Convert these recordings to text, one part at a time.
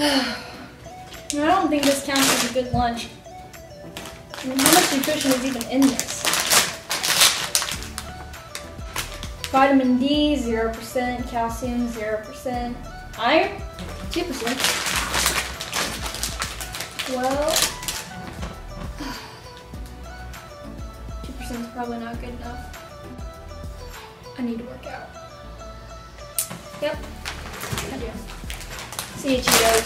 I don't think this counts as a good lunch. I mean, how much nutrition is even in this? Vitamin D, 0%, calcium, 0%, iron, 2%. Well, 2% is probably not good enough. I need to work out. Yep, I do. See you, Cheetos.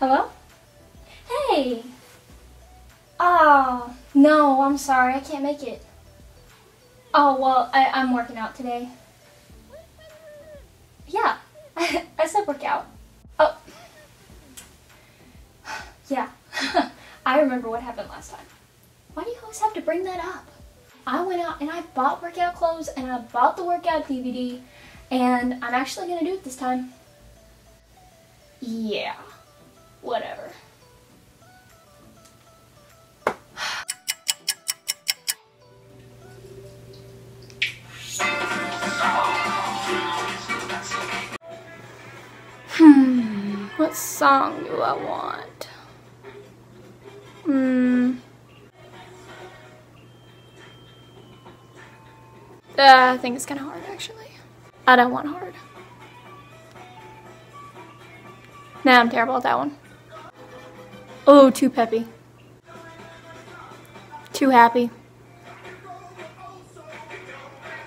Hello? Hey! Oh, no, I'm sorry. I can't make it. Oh, well, I, I'm working out today. Yeah, I said work out. Oh. Yeah, I remember what happened last time. Why do you always have to bring that up? I went out and I bought workout clothes and I bought the workout DVD and I'm actually gonna do it this time. Yeah, whatever. Hmm, what song do I want? Hmm. Uh, I think it's kind of hard actually. I don't want hard. Nah, I'm terrible at that one. Oh, too peppy. Too happy.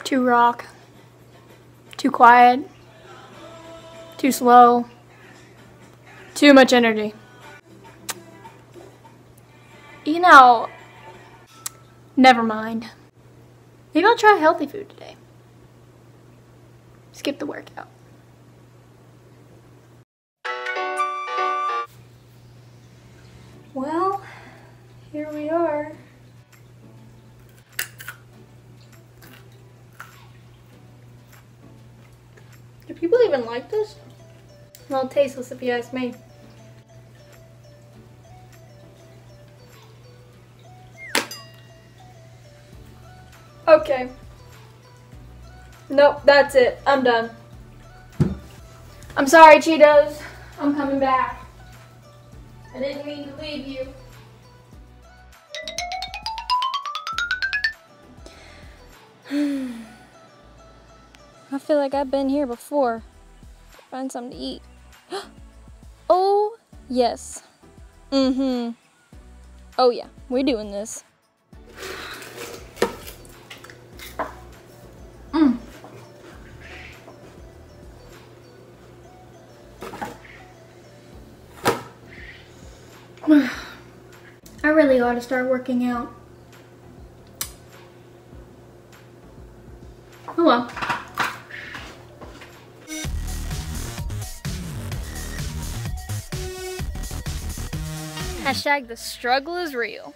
Too rock. Too quiet. Too slow. Too much energy. You know, never mind. Maybe I'll try healthy food today. Skip the workout. Well, here we are. Do people even like this? Well, tasteless if you ask me. Okay. Nope, that's it. I'm done. I'm sorry, Cheetos. I'm coming back. I didn't mean to leave you. I feel like I've been here before. Find something to eat. oh, yes. Mm-hmm. Oh, yeah. We're doing this. I really ought to start working out. Oh well. Hashtag the struggle is real.